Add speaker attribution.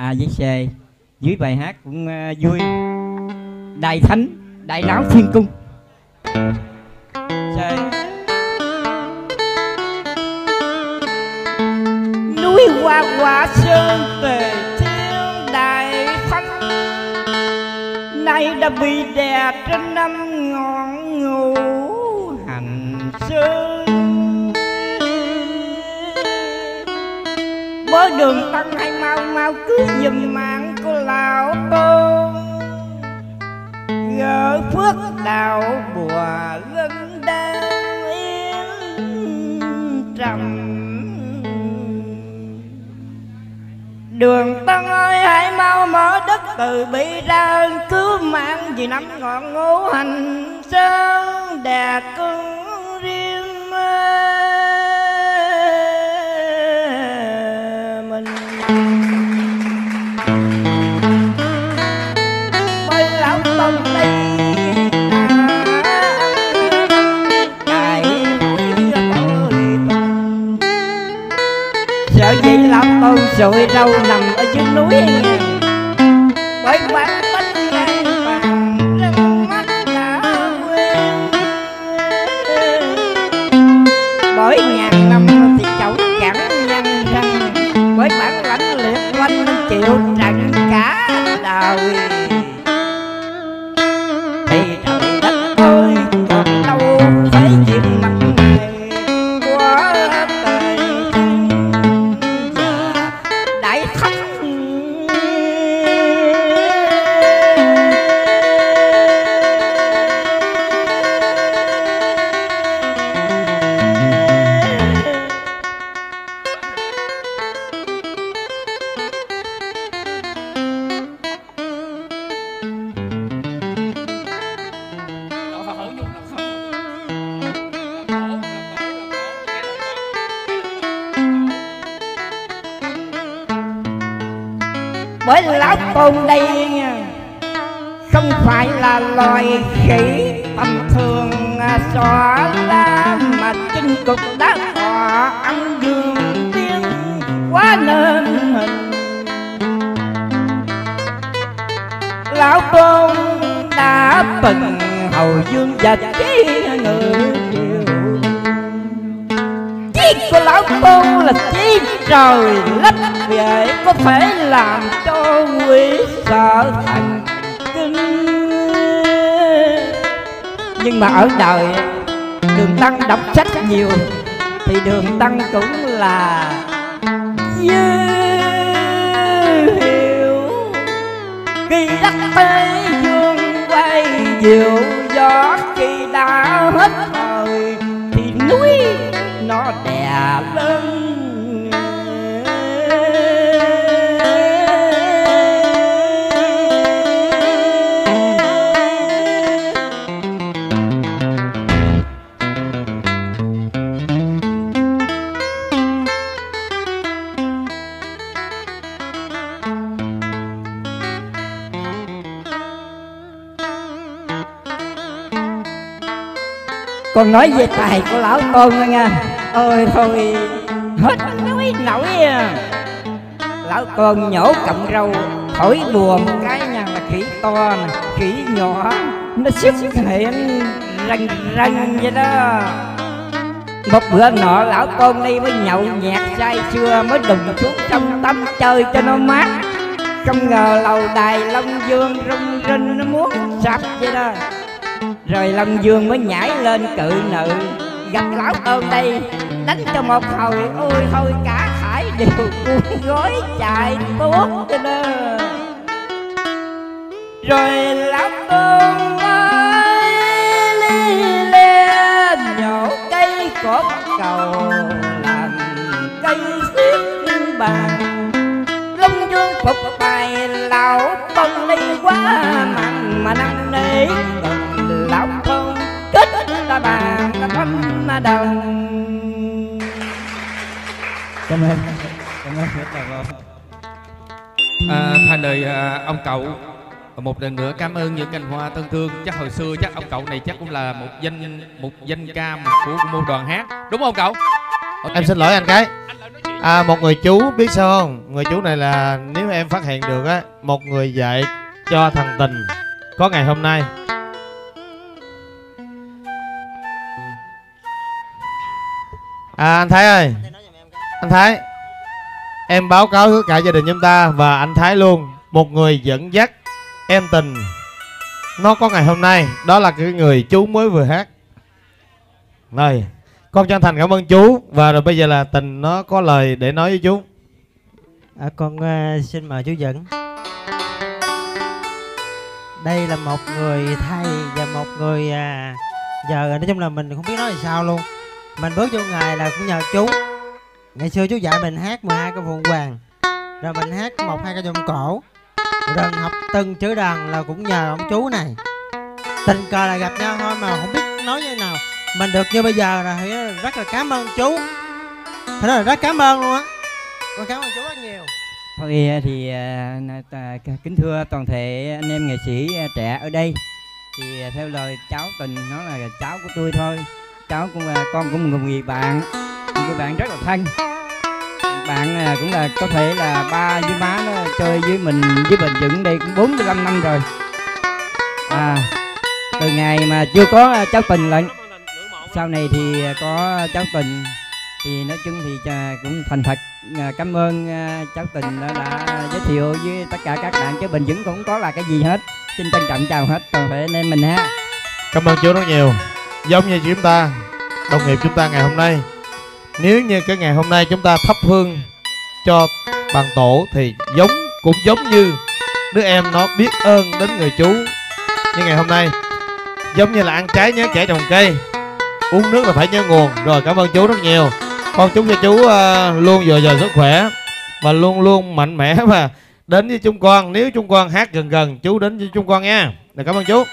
Speaker 1: A với C. Dưới bài hát cũng ờ, vui. Đại thánh đại lão thiên cung. Trời. núi hoa quả sơn về thiên đại thánh. Nay đã bị đè trên năm ngọn ngùi. Đường tăng hay mau mau cứu giùm mạng của lão cô gỡ phước đạo bùa linh đang yên trầm. Đường Tân ơi, hãy mau mở đất từ bi ra, cứu mạng vì nắm ngọn ngũ hành sơn đà cưng tôn râu nằm ở dưới núi. nghe bởi lão tôn đây không phải là loài khỉ tầm thường à, xỏ xóa la mà chinh cục đã họ ăn dương tiên quá nên hình. Lão tôn đã từng hầu dương và chí ngự của lão tôn là chi trời lấp vậy có thể làm cho quỷ sợ thành kinh? Nhưng mà ở đời, đường tăng đọc sách nhiều, thì đường tăng cũng là dư hiệu khi đất thế dương quay diệu gió còn nói về tài của lão tôn thôi nha. Ôi thôi. Hết nói nổi à. Lão tôn nhổ cọng râu thổi bùa một cái nha là khỉ to nè, khỉ nhỏ, nó xuất hiện rần rần vậy đó. Một bữa nọ lão tôn đi mới nhậu nhẹt say xưa mới đùng xuống trong tắm chơi cho nó mát. Không ngờ lầu đài long dương rung rinh, nó muốn sập vậy đó rồi long dương mới nhảy lên cự nữ. Gặp lão ôm đây, đánh cho một hồi. Ôi, thôi cả khải đều cuốn gói chạy tuốt cho đó rồi lão ôm ơi li le nhổ cây cột cầu, làm cây xiết bàn. Long dương phục bài, lão bông đi quá mặn mà năm nay ta bàn ta thăm đồng cảm ơn. Cảm ơn. Rất là vô
Speaker 2: à, thay lời à, ông cậu. Một lần nữa cảm ơn những cành hoa thân thương. Chắc hồi xưa chắc ông cậu này chắc cũng là một danh một danh ca của, của một đoàn hát. Đúng không cậu?
Speaker 3: Em xin lỗi anh cái. À một người chú biết sao không? Người chú này là nếu em phát hiện được á, một người dạy cho thằng Tình. Có ngày hôm nay. À anh Thái ơi, anh Thái, em báo cáo với cả gia đình chúng ta và anh Thái luôn, một người dẫn dắt em Tình. Nó có ngày hôm nay, đó là cái người chú mới vừa hát. Rồi, con chân thành cảm ơn chú. Và rồi bây giờ là Tình nó có lời để nói với chú.
Speaker 4: À, con uh, xin mời chú dẫn. Đây là một người thầy và một người à, giờ nói chung là mình không biết nói làm sao luôn mình bước vô ngày là cũng nhờ chú. Ngày xưa chú dạy mình hát 12 cái phượng hoàng rồi mình hát một hai cái dòng cổ. Rồi học từng chữ đàn là cũng nhờ ông chú này. Tình cờ là gặp nhau thôi mà không biết nói như nào. Mình được như bây giờ là thì rất là cảm ơn chú. Thật là rất cảm ơn luôn á. Con cảm ơn chú rất nhiều.
Speaker 1: Thôi, thì à, à, kính thưa toàn thể anh em nghệ sĩ à, trẻ ở đây. Thì theo lời cháu tình, nó là cháu của tôi thôi cháu cũng là con của một người bạn một người bạn rất là thân. Bạn à, cũng là có thể là ba với má nó chơi với mình với bình dựng đây cũng 45 năm rồi. À từ ngày mà chưa có à, cháu tình lận sau này thì à, có cháu tình thì nói chung thì cũng thành thật. Cảm ơn cháu tình đã, đã giới thiệu với tất cả các bạn chứ bình vững cũng có là cái gì hết. Xin trân trọng chào hết toàn thể anh em mình ha.
Speaker 3: Cảm ơn chú rất nhiều. Giống như chúng ta, đồng nghiệp chúng ta ngày hôm nay, nếu như cái ngày hôm nay chúng ta thắp hương cho bàn tổ thì giống cũng giống như đứa em nó biết ơn đến người chú như ngày hôm nay. Giống như là ăn trái nhớ kẻ trồng cây uống nước là phải nhớ nguồn. Rồi cảm ơn chú rất nhiều. Con chúc cho chú uh, luôn dồi dào sức khỏe và luôn luôn mạnh mẽ và đến với chúng con. Nếu chúng con hát gần gần chú đến với chúng con nha. Rồi cảm ơn chú.